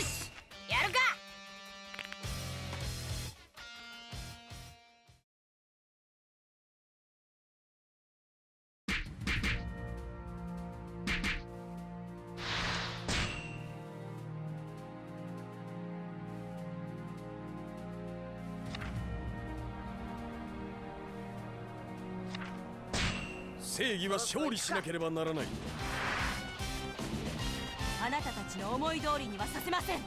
しやるか。正義は勝利しなければならない。あなたたちの思い通りにはさせません。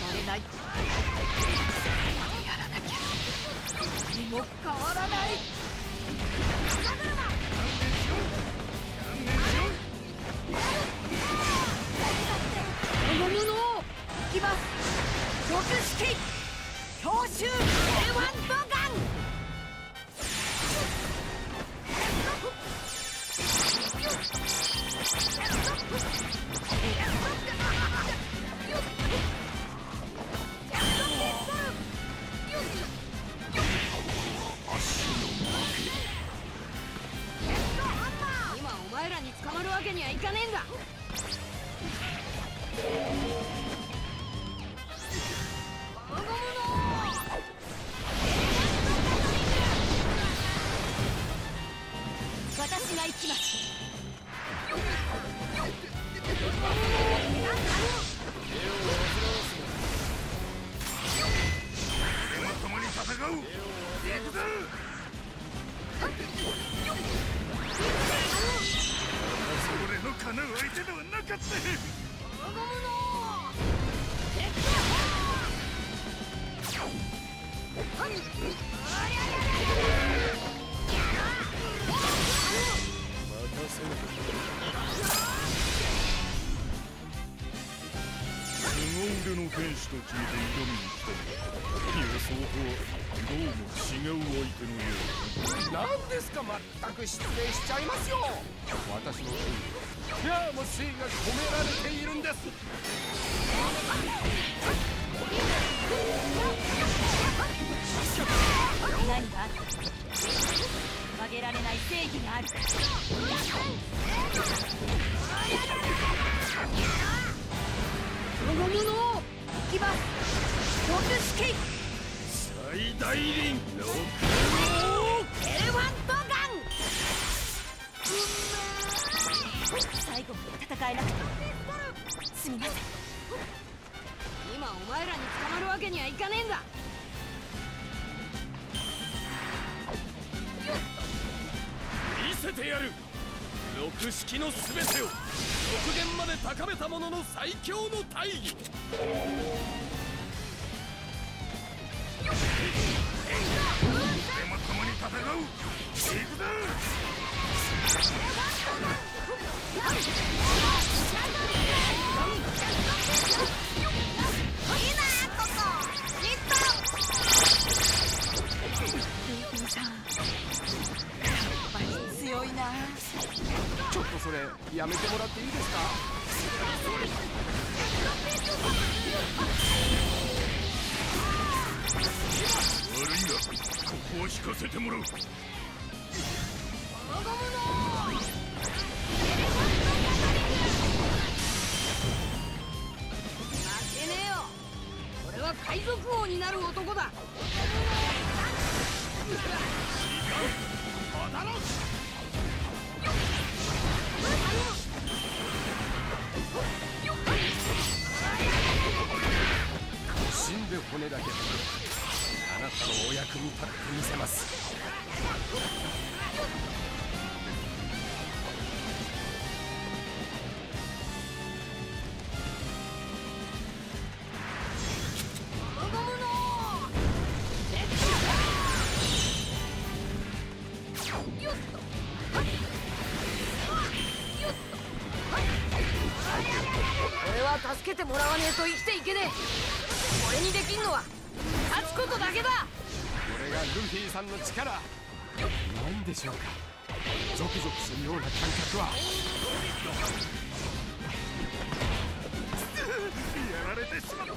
乗れない。やらなきゃ。何も変わらない。この者を行きます。極式強襲 A1 ドガン俺の剣士と聞いて挑みに来たが予想とはどうも違う相手のよう何ですか全く失礼しちゃいますよ私の剣にはもう水が込められているんです何があった？曲げられない正義がある。大輪の L1 ドガン最後まで戦えなくてすみません。今お前らに捕まるわけにはいかねえんだ。見せてやる。六式の全てを極限まで高めた者の最強の大義ちょっとそれやめてもらっていいですか？ここを引かせてもらう。負けねえよ。俺は海賊王になる男だ。俺骨だけ。であなたのお役に立ってみせます。助けてもらわねえと生きていけねえ。俺にできんのは。勝つことだけだ。これがルフィさんの力。何でしょうか。ゾクゾクするような感覚は。やられてしまった。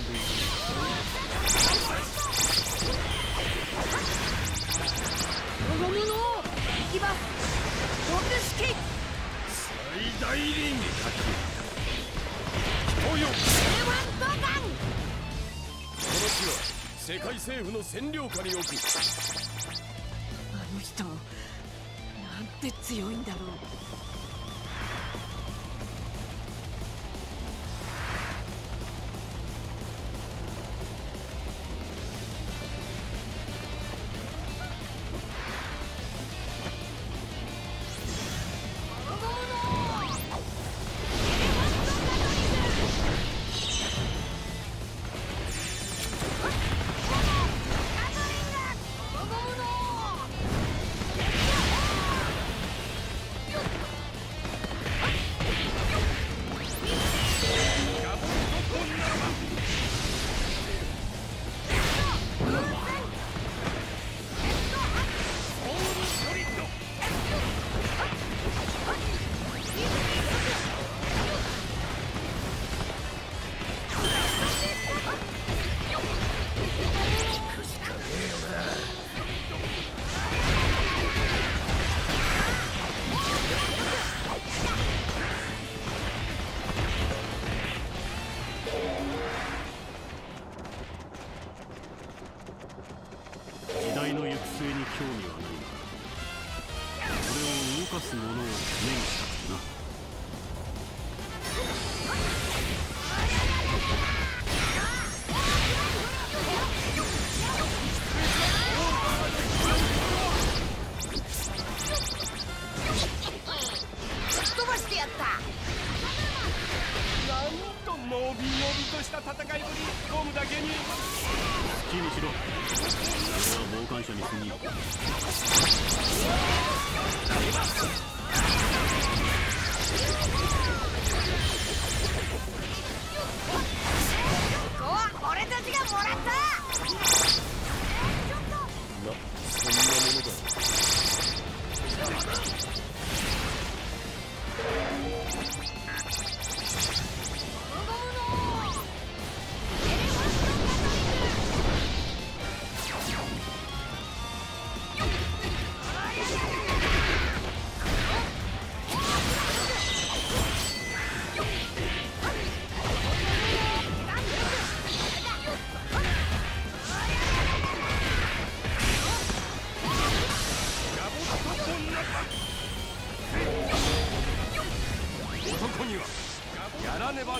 世界政府の占領下に置くあの人なんて強いんだろう。とした戦いぶりゴムだけに好きにしろ俺は傍観者に過ぎここは俺たちがもらったなそんなものだ。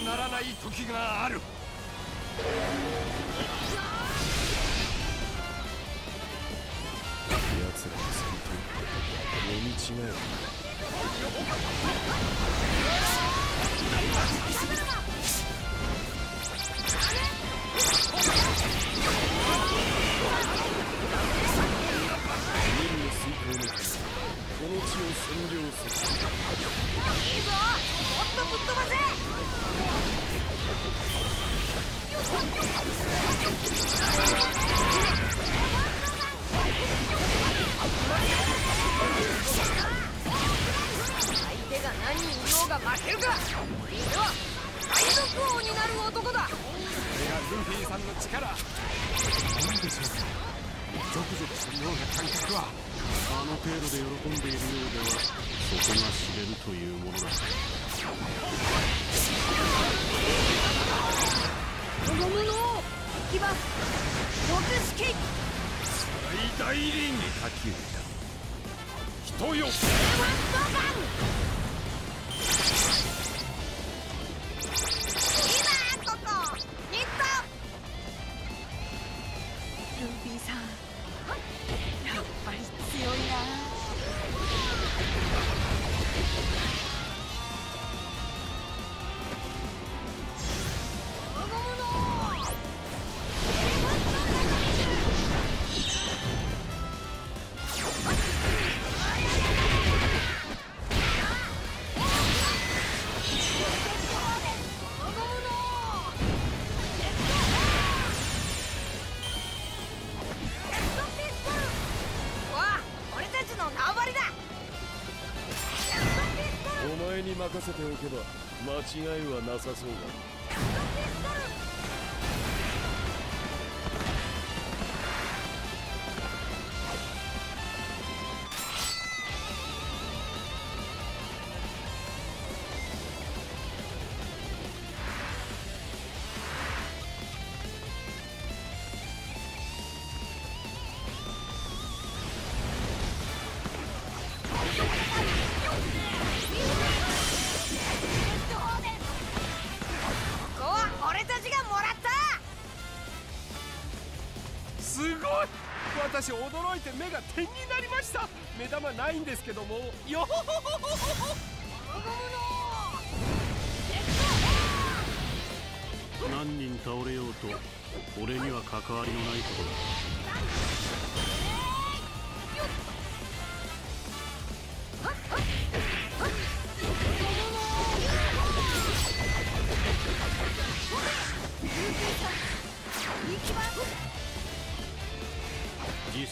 ならない時がある。奴ら。の戦闘読み違えた人の遂行のためこの地を占領するいいぞもっとぶっ飛ばせ子供の行きます。毒式最大輪に書き入れた。人よ。せておけば間違いはなさそうだ。私驚いて目が点になりました。目玉ないんですけども。よほほほほほ何人倒れようと俺には関わりのないことだ。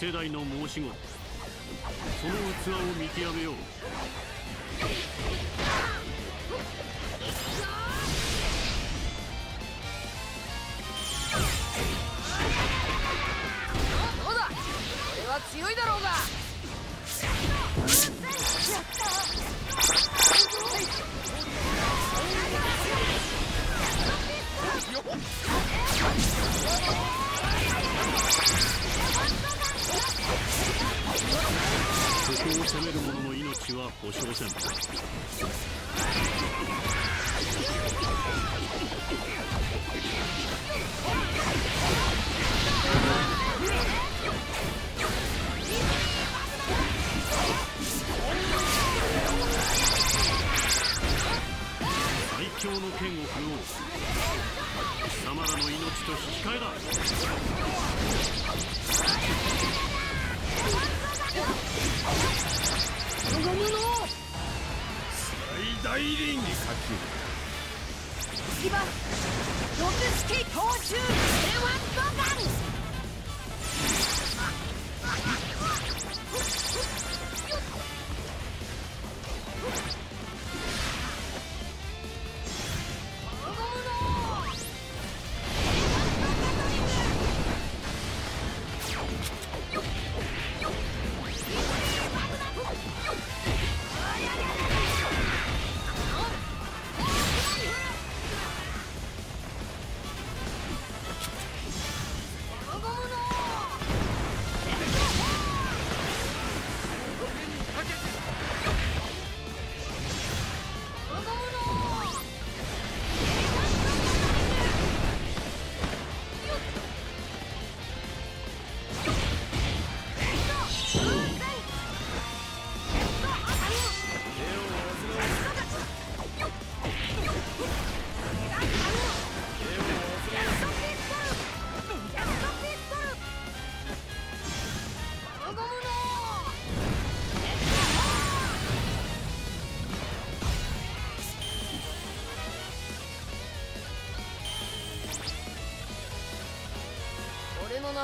世代の申し子。その器を見極めよう。どうだ?俺は強いだろうが。強の剣を振ろう貴様らの命と引き換えだ最大リング行きます六式投手レワンド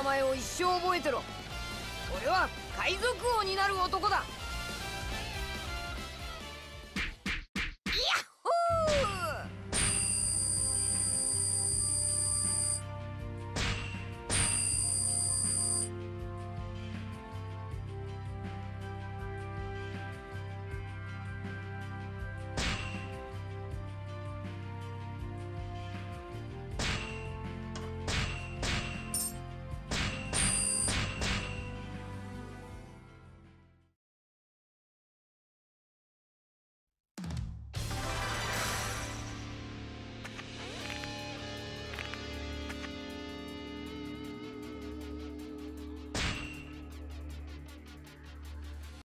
名前を一生覚えてろ。俺は海賊王になる男だ。